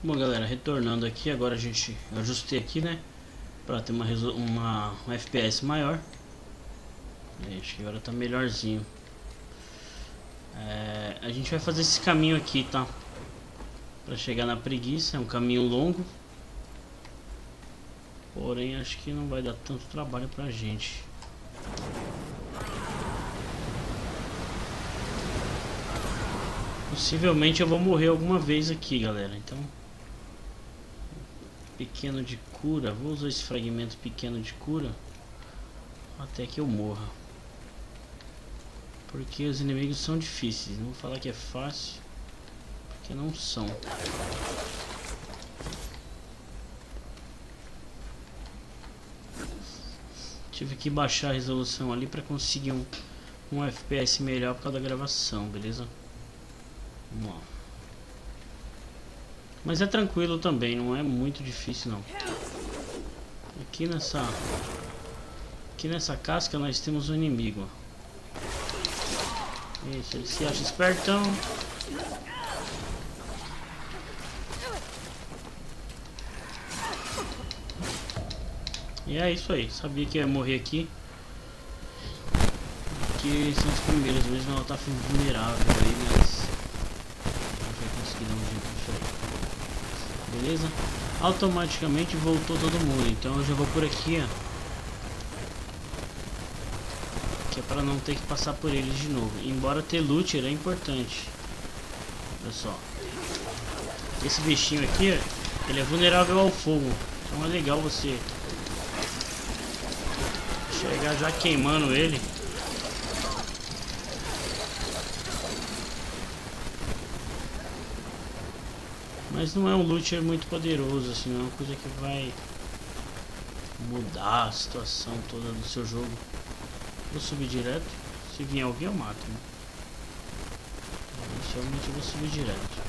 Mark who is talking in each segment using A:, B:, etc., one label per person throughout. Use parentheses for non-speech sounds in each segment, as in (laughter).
A: Bom galera, retornando aqui, agora a gente ajustei aqui né Pra ter uma, uma um FPS maior. Acho que agora tá melhorzinho. É, A gente vai fazer esse caminho aqui, tá? Pra chegar na preguiça, é um caminho longo. Porém acho que não vai dar tanto trabalho pra gente. Possivelmente eu vou morrer alguma vez aqui galera, então pequeno de cura. Vou usar esse fragmento pequeno de cura até que eu morra. Porque os inimigos são difíceis. Não vou falar que é fácil, porque não são. Tive que baixar a resolução ali para conseguir um, um FPS melhor por causa da gravação, beleza? Vamos lá. Mas é tranquilo também, não é muito difícil não. Aqui nessa... Aqui nessa casca nós temos um inimigo. Isso, ele se acha espertão. E é isso aí, sabia que ia morrer aqui. Aqui são os primeiros, mesmo ela tá vulnerável aí, mas... A gente vai conseguir dar um jeito disso aí beleza? Automaticamente voltou todo mundo, então eu já vou por aqui, ó. Que é para não ter que passar por eles de novo. Embora ter loot é importante. Olha só. Esse bichinho aqui, ele é vulnerável ao fogo. Então é legal você chegar já queimando ele. Mas não é um looter muito poderoso, assim, é uma coisa que vai mudar a situação toda do seu jogo. Vou subir direto. Se vier alguém eu mato, né? Inicialmente eu vou subir direto.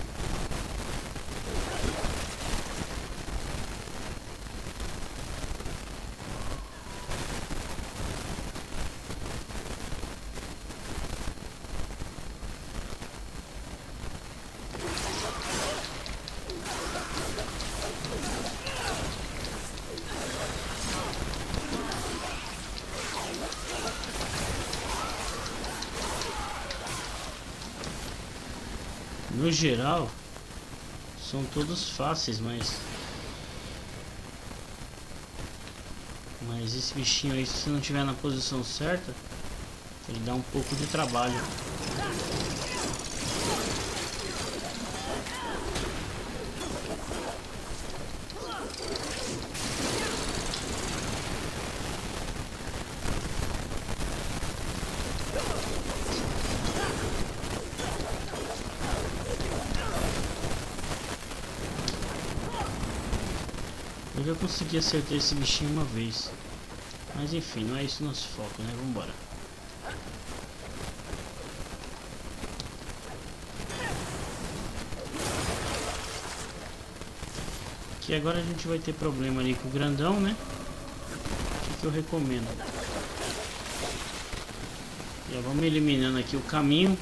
A: No geral, são todos fáceis, mas... Mas esse bichinho aí, se não tiver na posição certa, ele dá um pouco de trabalho. Consegui acertar esse bichinho uma vez. Mas enfim, não é isso nosso foco, né? Vambora. Aqui agora a gente vai ter problema ali com o grandão, né? O que, que eu recomendo? Já vamos eliminando aqui o caminho.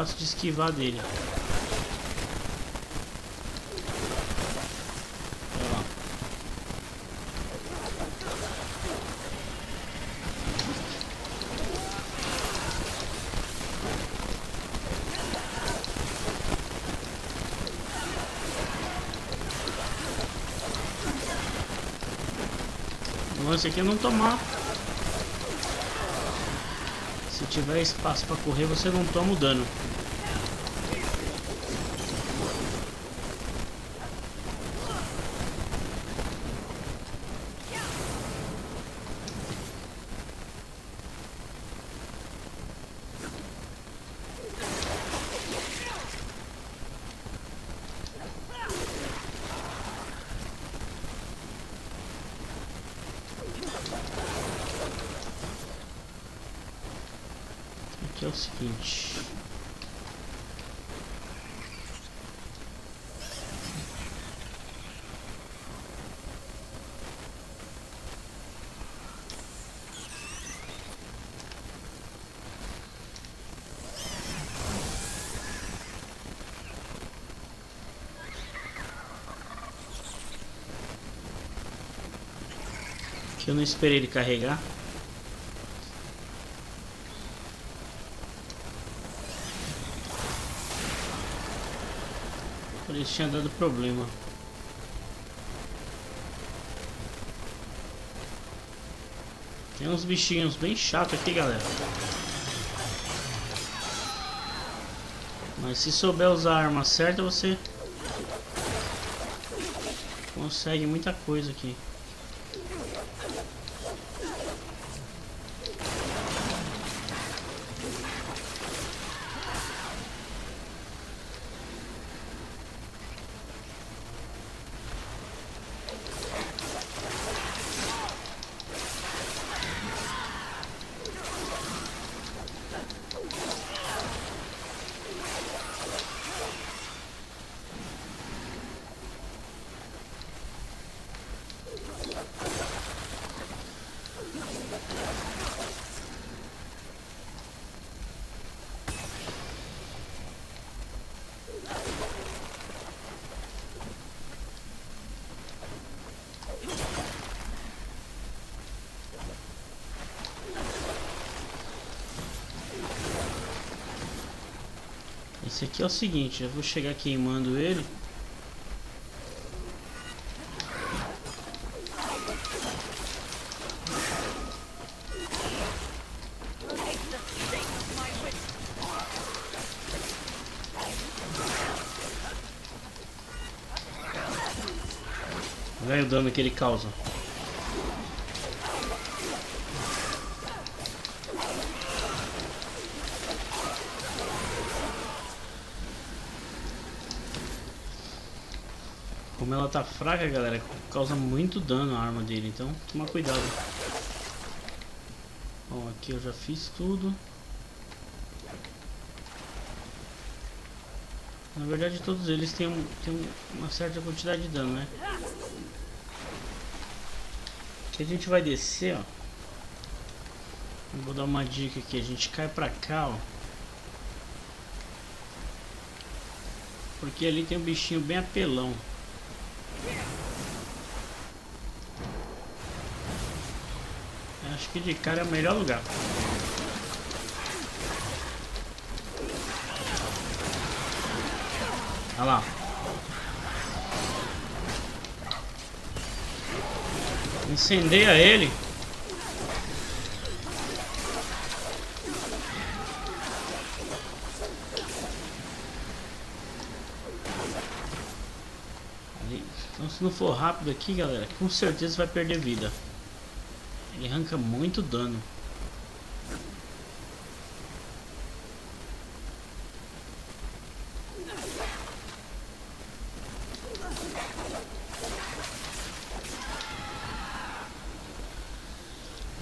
A: Fácil de esquivar dele. Lance aqui é não tomar tiver espaço para correr, você não toma o dano. que é o seguinte Que eu não esperei ele carregar. Por tinha dado problema. Tem uns bichinhos bem chatos aqui, galera. Mas se souber usar a arma certa, você consegue muita coisa aqui. Thank you. Esse aqui é o seguinte, eu vou chegar queimando ele. Olha o dano que ele causa. Como ela tá fraca, galera, causa muito dano a arma dele, então toma cuidado. Bom, aqui eu já fiz tudo. Na verdade todos eles têm, um, têm uma certa quantidade de dano, né? Aqui a gente vai descer, ó. Eu vou dar uma dica aqui, a gente cai pra cá, ó. Porque ali tem um bichinho bem apelão. Acho que de cara é o melhor lugar. Olha lá. Incendeia ele. se não for rápido aqui, galera, com certeza vai perder vida. Arranca muito dano.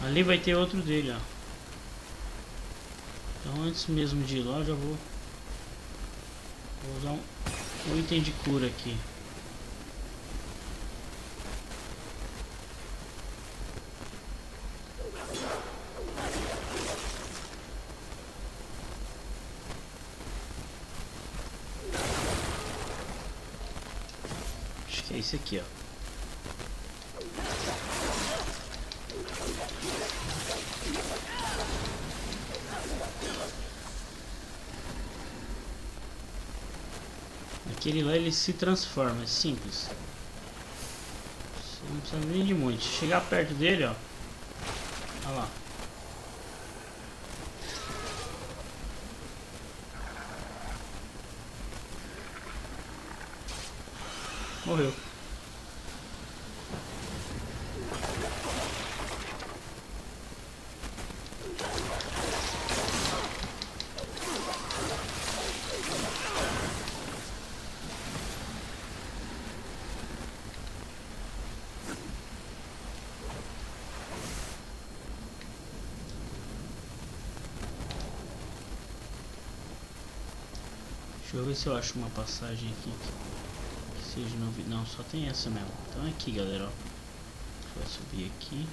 A: Ali vai ter outro dele, ó. Então antes mesmo de ir lá, já vou, vou usar um, um item de cura aqui. Esse aqui, ó. Aquele lá ele se transforma, é simples. Você não precisa nem de muito. Chegar perto dele, ó. Olha lá. Morreu. Deixa eu ver se eu acho uma passagem aqui que, que seja novidade. Não, só tem essa mesmo. Então é aqui, galera, ó. Eu subir aqui.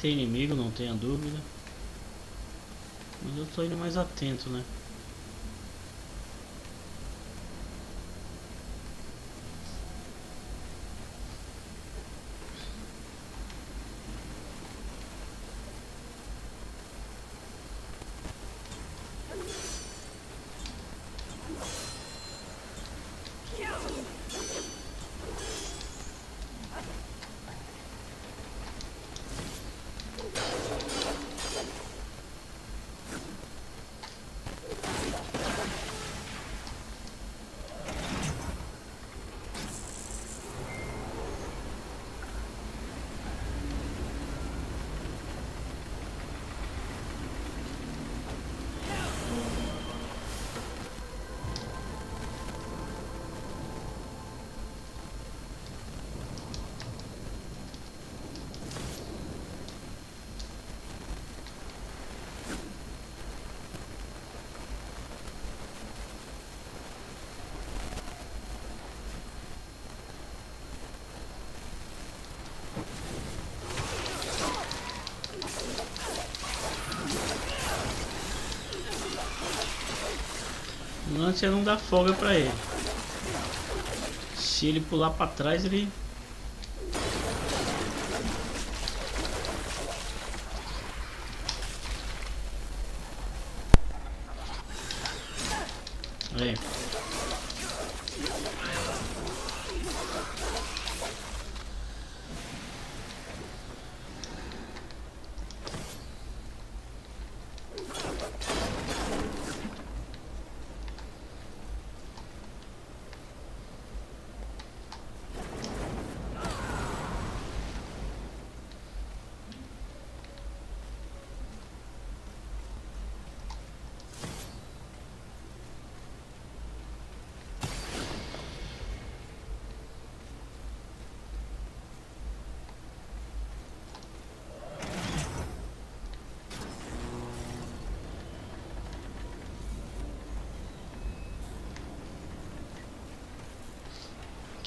A: Ter inimigo, não tenha dúvida. Mas eu tô indo mais atento, né? É não dar folga pra ele. Se ele pular pra trás, ele... Aí.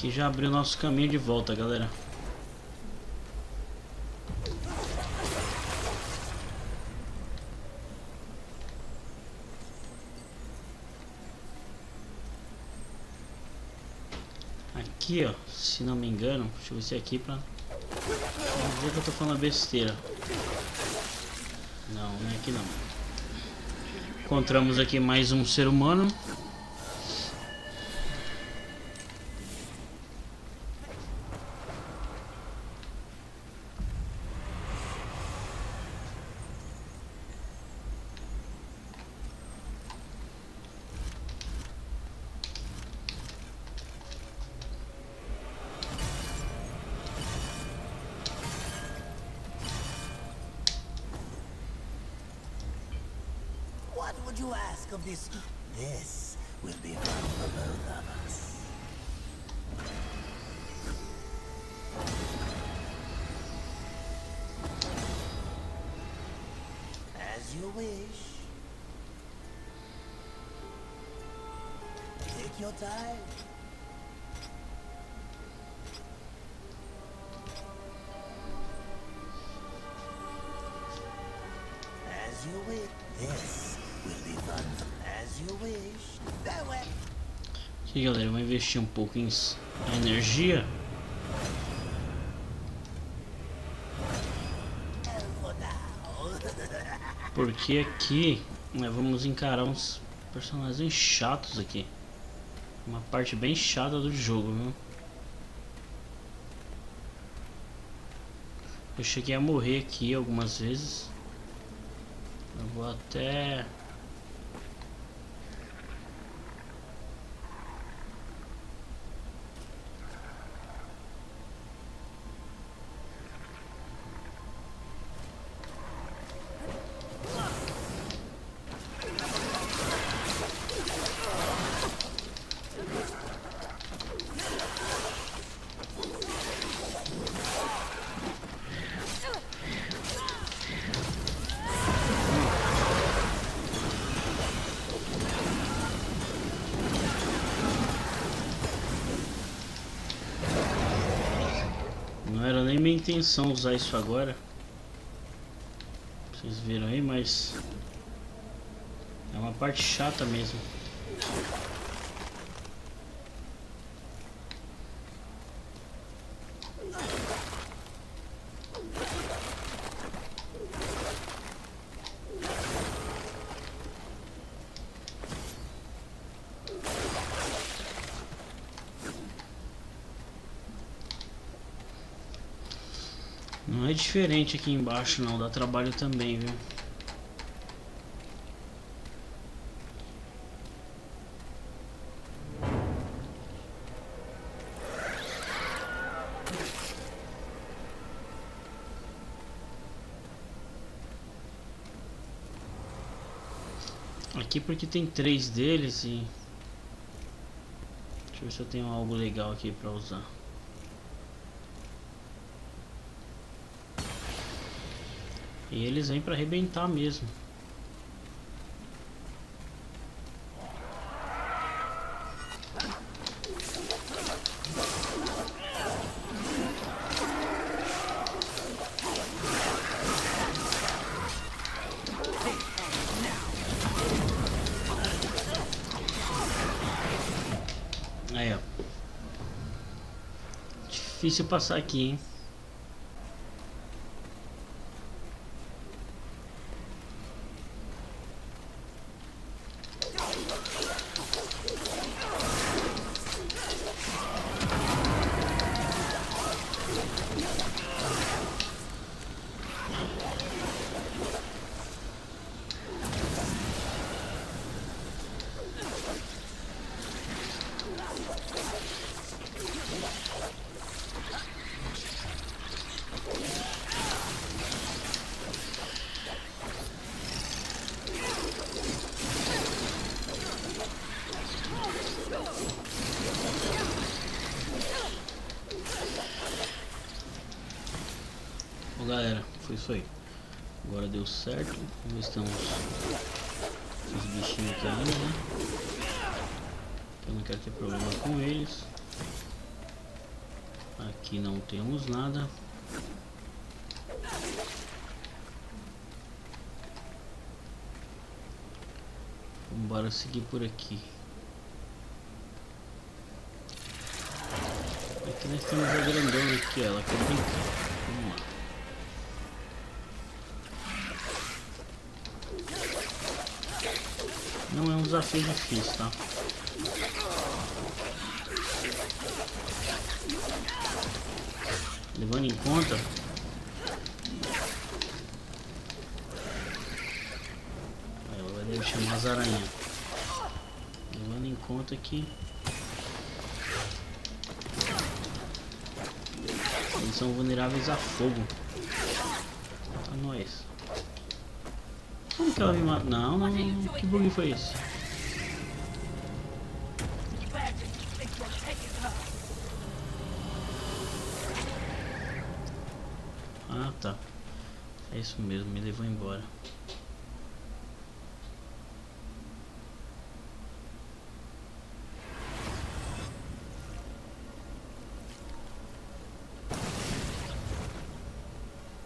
A: Aqui já abriu nosso caminho de volta, galera. Aqui, ó, se não me engano, deixa eu ver se é aqui pra... Não dizer que eu tô falando besteira. Não, não é aqui não. Encontramos aqui mais um ser humano.
B: Time. As you wish. This will be fun. As you wish.
A: Aqui, galera, vou investir um pouco em energia. Porque aqui né, vamos encarar uns personagens chatos aqui. Uma parte bem chata do jogo, viu? Eu cheguei a morrer aqui algumas vezes. Eu vou até. intenção usar isso agora. Vocês viram aí, mas... É uma parte chata mesmo. Diferente aqui embaixo não, dá trabalho também, viu? Aqui porque tem três deles e... Deixa eu ver se eu tenho algo legal aqui pra usar. E eles vêm para arrebentar mesmo. Aí, ó. Difícil passar aqui, hein? Bom galera, foi isso aí. Agora deu certo. Vamos ver se esses bichinhos ainda, né? Eu não quero ter problema com eles. Aqui não temos nada. Vamos embora seguir por aqui. Aqui nós temos a grandona aqui, ela quer brincar. Vamos lá. Não é um desafio difícil, tá? Levando em conta deve chamar as aranhas Levando em conta que Eles são vulneráveis a fogo A nós como que ela me mata? Não, não, não. Que bug foi esse? Ah, tá. É isso mesmo, me levou embora.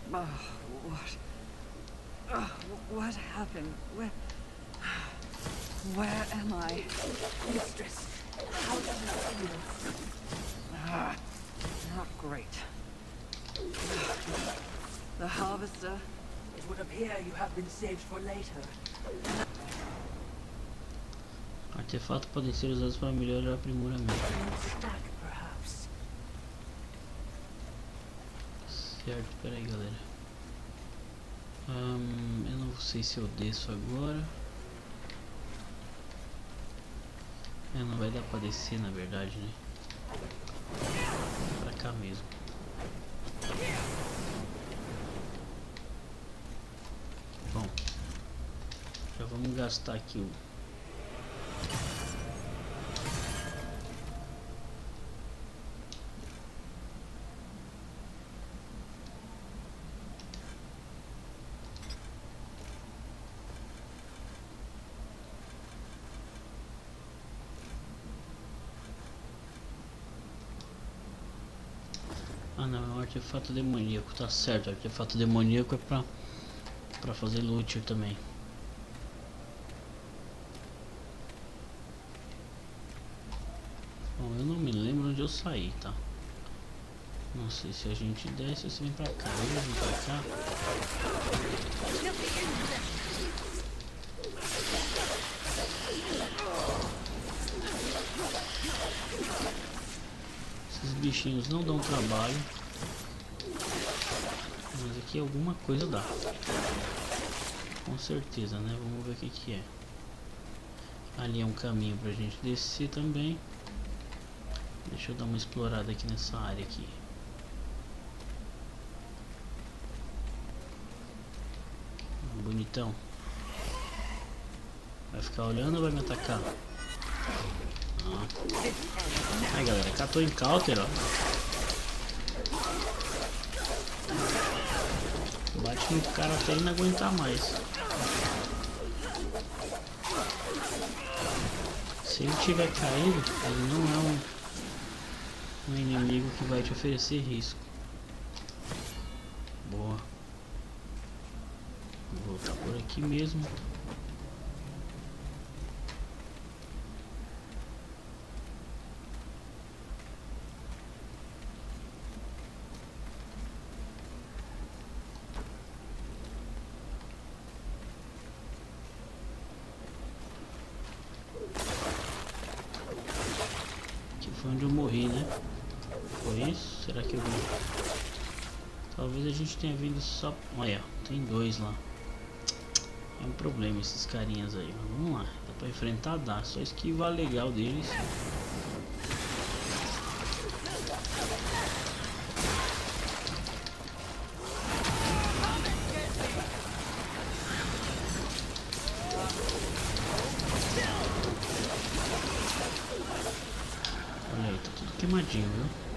C: What? Oh, what happened? Where? Where am I?
D: Mistress,
A: Artefatos podem ser usados para melhorar o aprimoramento. Certo, peraí galera. Hum, eu não sei se eu desço agora. É, não vai dar pra descer na verdade, né? Pra cá mesmo. Bom, já vamos gastar aqui o Ah não, é artefato demoníaco, tá certo, artefato demoníaco é pra Pra fazer loot também. Bom, eu não me lembro onde eu saí, tá? Não sei se a gente desce ou se vem pra cá. Eu vim pra cá. Esses bichinhos não dão trabalho. Mas aqui alguma coisa dá. Com certeza, né? Vamos ver o que que é. Ali é um caminho pra gente descer também. Deixa eu dar uma explorada aqui nessa área aqui. Bonitão. Vai ficar olhando ou vai me atacar? Ah. Galera, catou em counter, ó. Bate no cara até ele não aguentar mais. Se ele tiver caído, ele não é um, um inimigo que vai te oferecer risco. Boa. Vou voltar por aqui mesmo. Aqui foi onde eu morri, né? Foi isso? Será que eu vi? Talvez a vindo só... Olha, tem dois lá. É um problema esses carinhas aí. Vamos lá. Dá pra enfrentar? Dá. Só esquivar legal deles. Olha aí, tá tudo queimadinho, viu?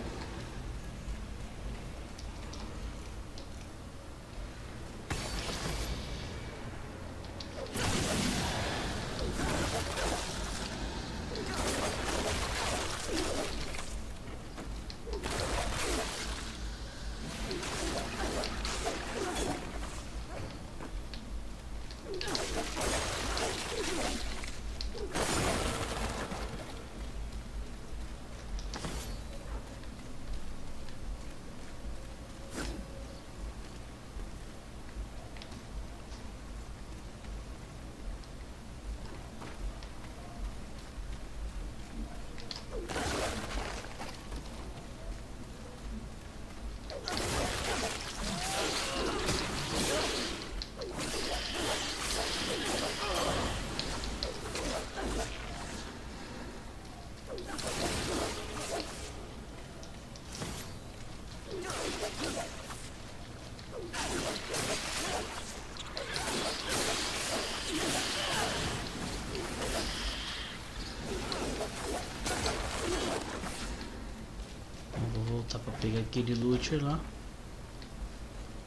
A: Eu vou voltar pra pegar aquele looter lá.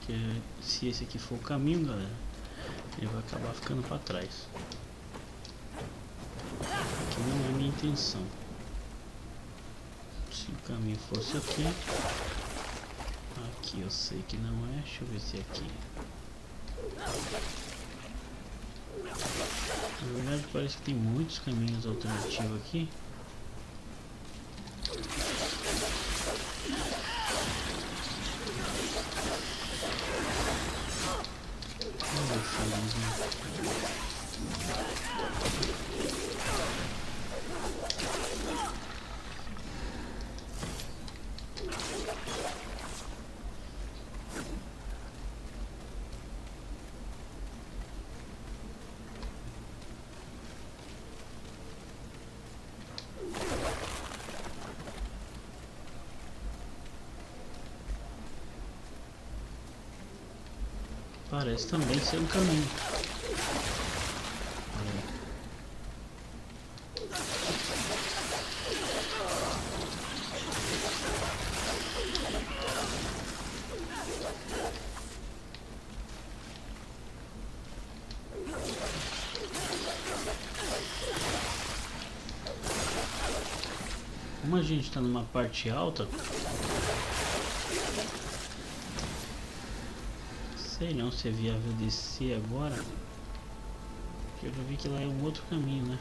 A: Que se esse aqui for o caminho, galera, ele vai acabar ficando pra trás. Que não é minha intenção. Se o caminho fosse aqui. Aqui eu sei que não é. Deixa eu ver se é aqui. Na verdade parece que tem muitos caminhos alternativos aqui. Vamos ver se é mesmo. Parece também ser um caminho. Como a gente está numa parte alta, Sei não se é viável descer agora. Porque eu já vi que lá é um outro caminho, né?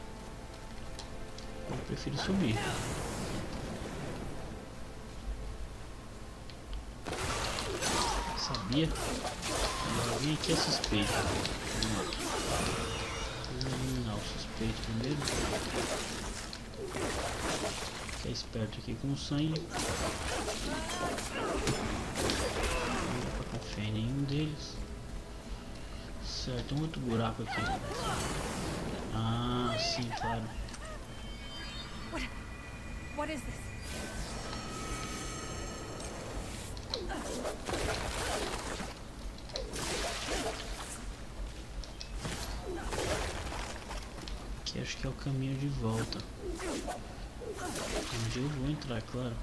A: Eu prefiro subir. Sabia? Vim aqui é suspeito. Vamos eliminar o suspeito primeiro. Ficar esperto aqui com o sangue. Em nenhum deles. Certo, um outro buraco aqui. Ah, sim, claro.
D: What? What is this?
A: Aqui acho que é o caminho de volta. Onde eu vou entrar, claro.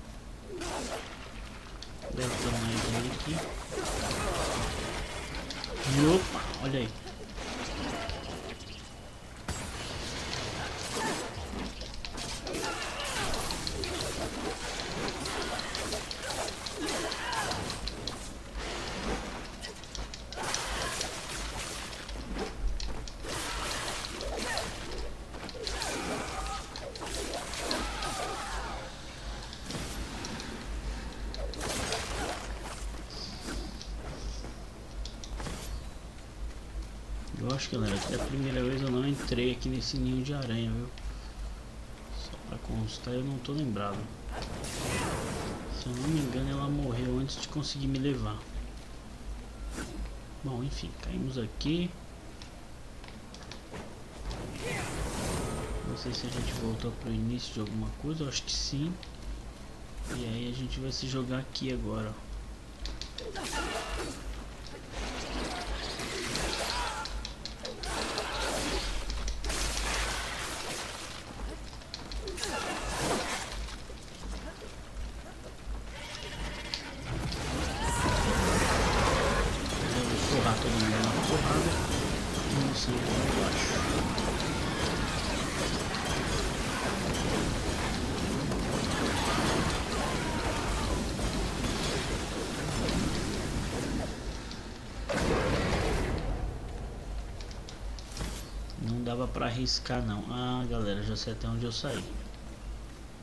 A: Eu acho, galera, que da primeira vez eu não entrei aqui nesse ninho de aranha, viu? Só pra constar, eu não tô lembrado. Se eu não me engano, ela morreu antes de conseguir me levar. Bom, enfim, caímos aqui. Não sei se a gente voltou pro início de alguma coisa, eu acho que sim. E aí a gente vai se jogar aqui agora, ó. Arriscar não. Ah galera, já sei até onde eu saí.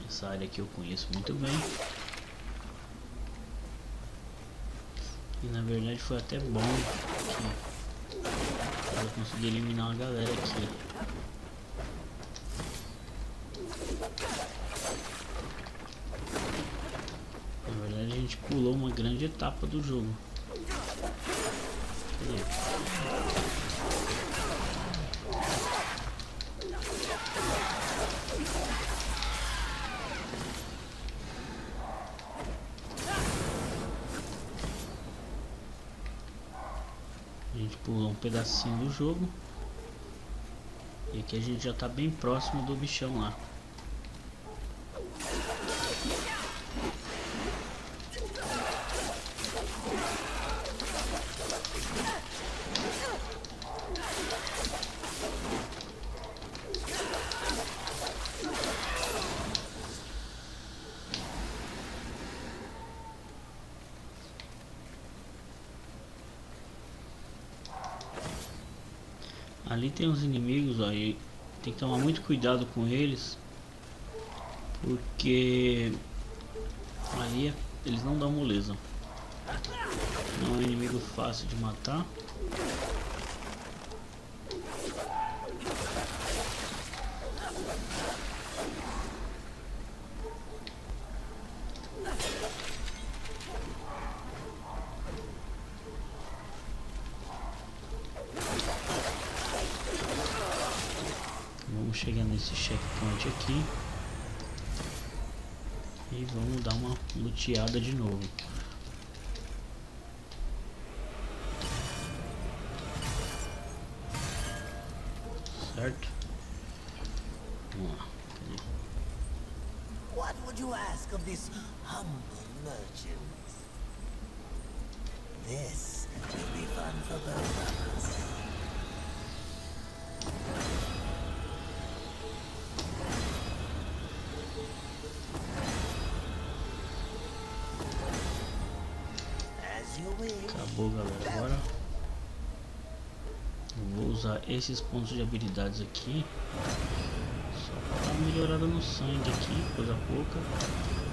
A: Essa área aqui eu conheço muito bem. E na verdade foi até bom que eu consegui eliminar uma galera aqui. Na verdade a gente pulou uma grande etapa do jogo. Cadê? A gente pulou um pedacinho do jogo. E aqui a gente já tá bem próximo do bichão lá. Tem uns inimigos, e tem que tomar muito cuidado com eles, porque ali é- eles não dão moleza. Não é um inimigo fácil de matar. Aqui. E vamos dar uma luteada de novo. Galera. Agora Vou usar esses pontos de habilidades aqui. Só pra dar uma melhorada no sangue aqui, coisa pouca.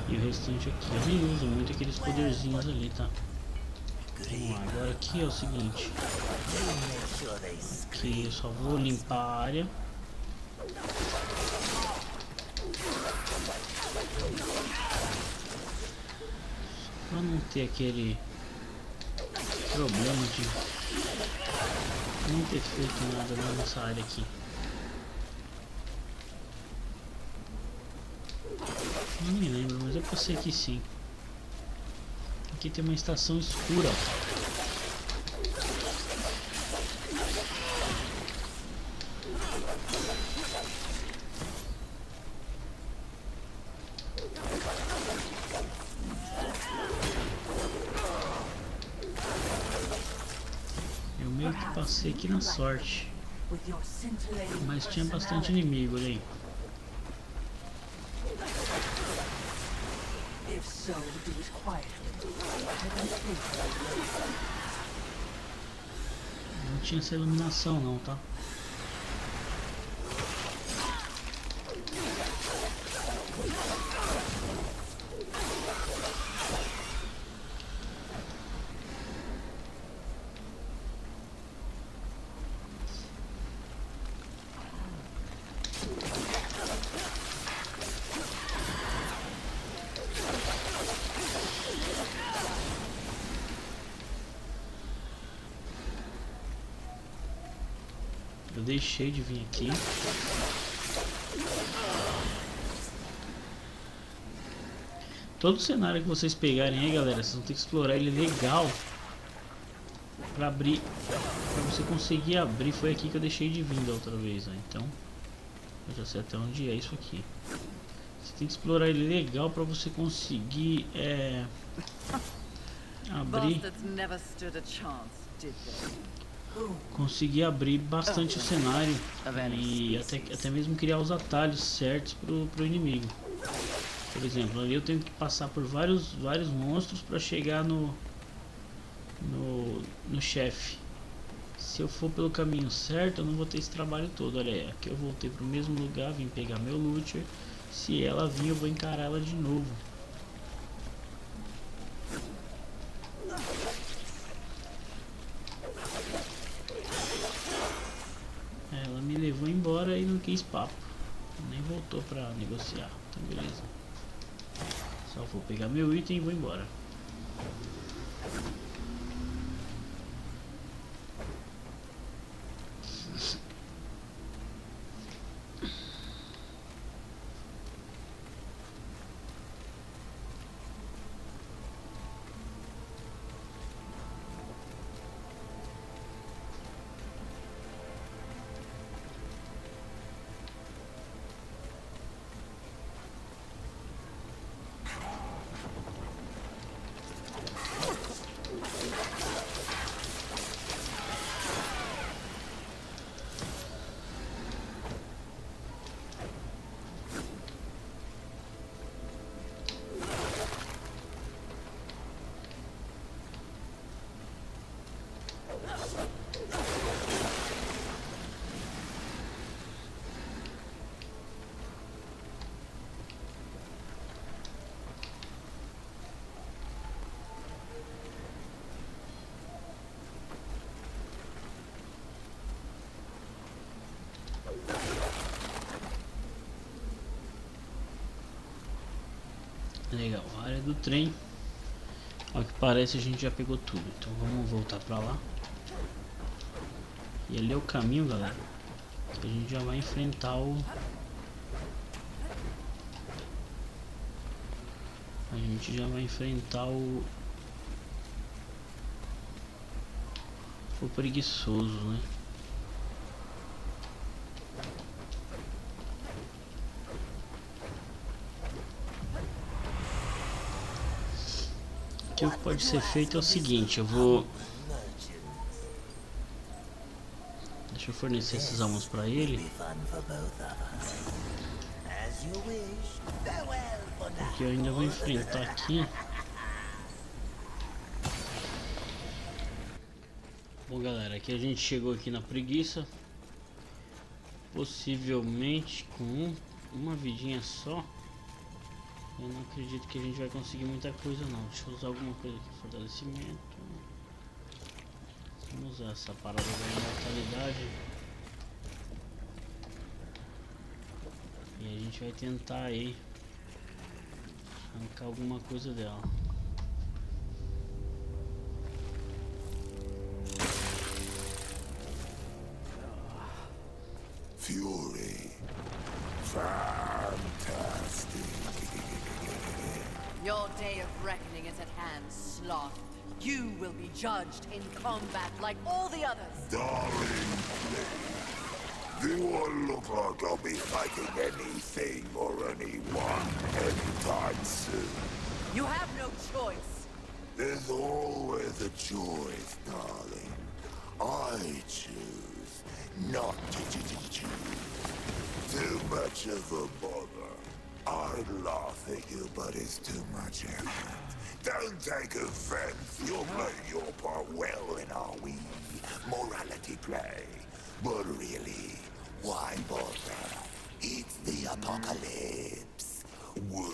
A: E o restante aqui. Eu nem uso muito aqueles poderzinhos ali, tá? Vamos lá, agora aqui é o seguinte. Aqui eu só vou limpar a área. Pra não ter aquele problema de não ter feito nada na nossa área aqui. Não me lembro, mas eu passei aqui sim. Aqui tem uma estação escura. Eu meio que passei aqui na sorte. Mas tinha bastante inimigo, olha aí.
D: If so, do it quietly. I don't think
A: Não tinha essa iluminação não, tá? Deixei de vir aqui. Todo cenário que vocês pegarem aí, galera, vocês vão ter que explorar ele legal pra abrir, pra você conseguir abrir. Foi aqui que eu deixei de vir da outra vez, né? Então, eu já sei até onde é isso aqui. Você tem que explorar ele legal pra você conseguir é, (laughs) abrir. Conseguir abrir bastante o cenário e até, até mesmo criar os atalhos certos pro, pro inimigo. Por exemplo, ali eu tenho que passar por vários, vários monstros para chegar no, no, no chefe. Se eu for pelo caminho certo, eu não vou ter esse trabalho todo. Olha aí, aqui eu voltei pro mesmo lugar, vim pegar meu looter. Se ela vir, eu vou encarar ela de novo. Ela me levou embora e não quis papo. Nem voltou pra negociar. Então beleza. Só vou pegar meu item e vou embora. Legal, a área do trem. Ao que parece a gente já pegou tudo. Então vamos voltar pra lá. E ali é o caminho, galera. A gente já vai enfrentar o. A gente já vai enfrentar o. O preguiçoso, né? O que pode ser feito é o seguinte, eu vou. Deixa eu fornecer esses almos pra ele.
B: be fun for both of us. As you wish. Farewell for now.
A: Que eu ainda vou enfrentar aqui. Bom galera, aqui a gente chegou aqui na preguiça Possivelmente com um, uma vidinha só Eu não acredito que a gente vai conseguir muita coisa não. Deixa eu usar alguma coisa aqui, fortalecimento. Vamos usar essa parada da imortalidade. E a gente vai tentar aí Arrancar alguma coisa dela.
E: Fury.
F: Your day of reckoning is at hand, Sloth. You will be judged in combat like all the others.
E: Darling, do I look like I'll be fighting anything or anyone anytime soon?
F: You have no choice.
E: There's always a choice, darling. I choose not to ch- ch- choose. Too much of a bother. I'd laugh at you, but it's too much effort. Don't take offense. You're playing your part well in our wee morality play. But really, why bother? It's the apocalypse. Woo.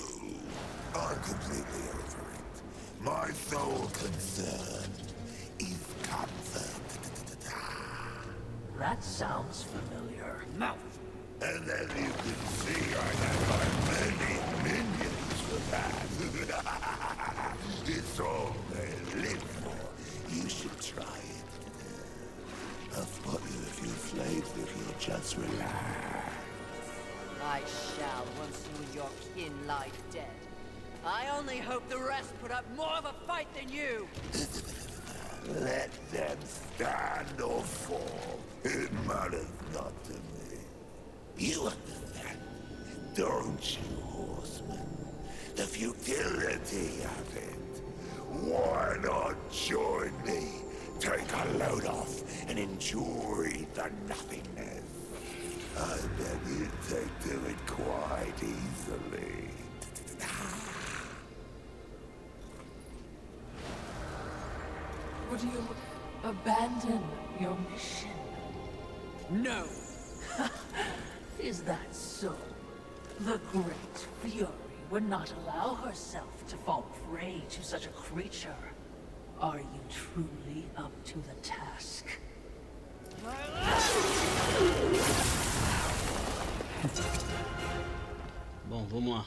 E: I'm completely over it. My sole concern is comfort.
D: That sounds familiar.
E: And then you can see I have my many minions for that. (laughs) it's all they live for. You should try it. I've bought you a few flavors if you'll just relax.
F: I shall once you and your kin lie dead. I only hope the rest put up more of a fight than you. (laughs)
E: Let them stand or fall. It matters not to me. You understand, don't you, horseman? The futility of it. Why not join me? Take a load off and enjoy the nothingness. I bet you take to it quite easily.
D: Would you abandon your mission?
F: No. (laughs)
D: Is that so? The Great Fury would not allow herself to fall prey to such a creature. Are you truly up to the task?
A: Bom, vamos lá.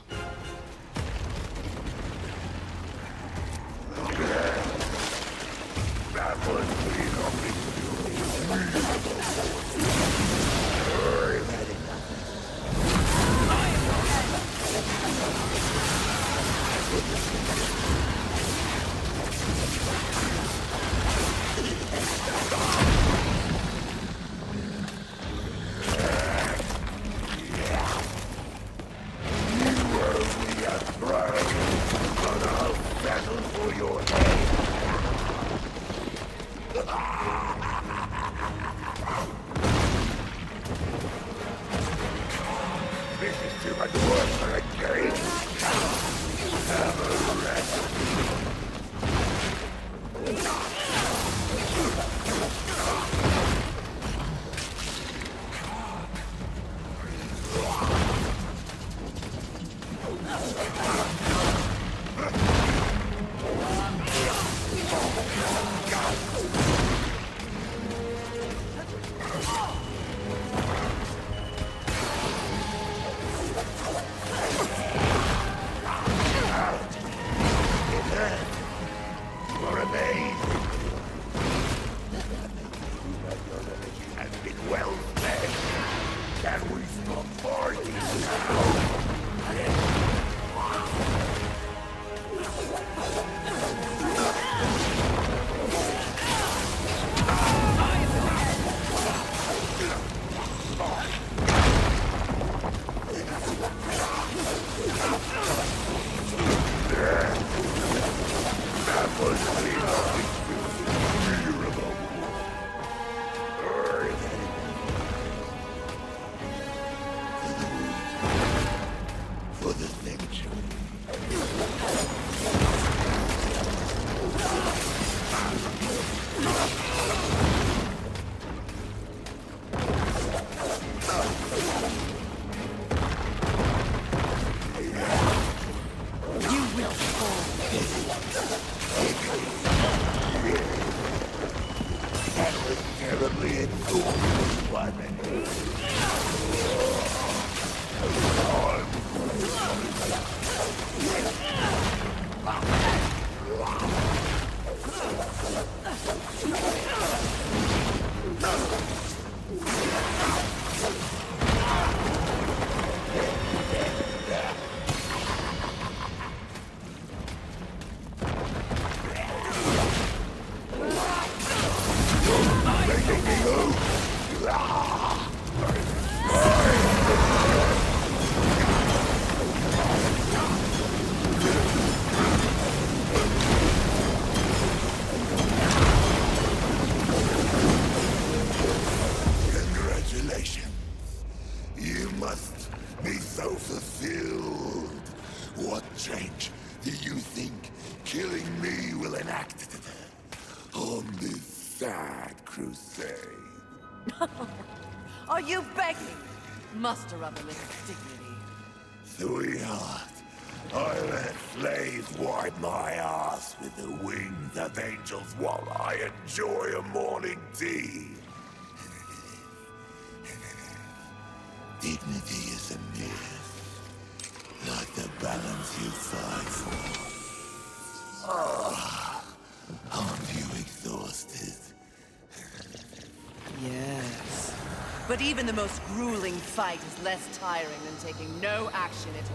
F: Even the most grueling fight is less tiring than taking no action at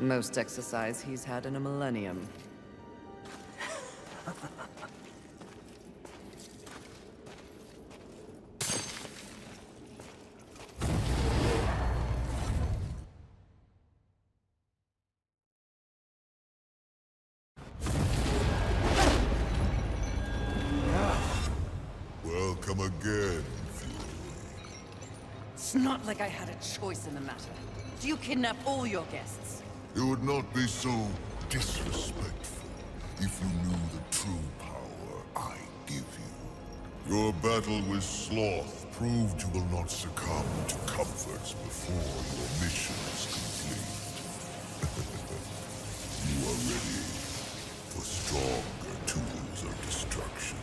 F: Most exercise he's had in a millennium.
G: Welcome again,
F: It's not like I had a choice in the matter. Do you kidnap all your guests?
G: You would not be so disrespectful if you knew the true power I give you. Your battle with Sloth proved you will not succumb to comforts before your mission is complete. (laughs) you are ready for stronger tools of destruction.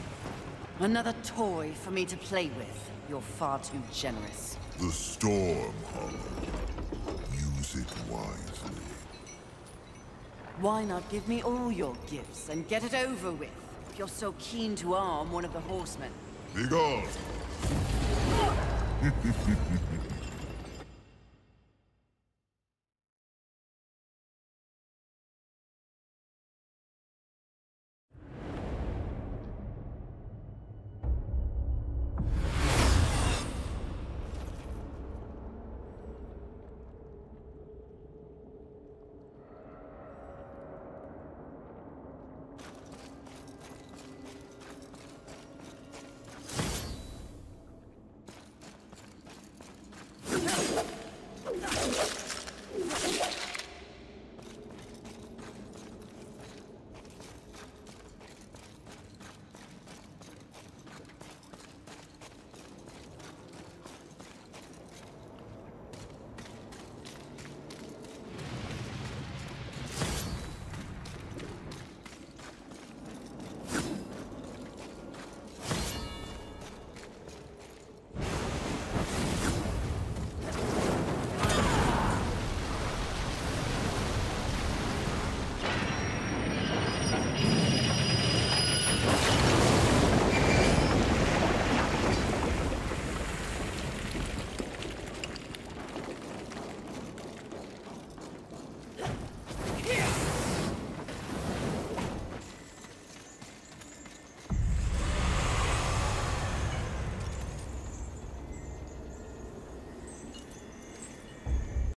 F: Another toy for me to play with. You're far too generous.
G: The Storm Hollow.
F: Why not give me all your gifts and get it over with? If you're so keen to arm one of the horsemen.
G: Begone! (laughs)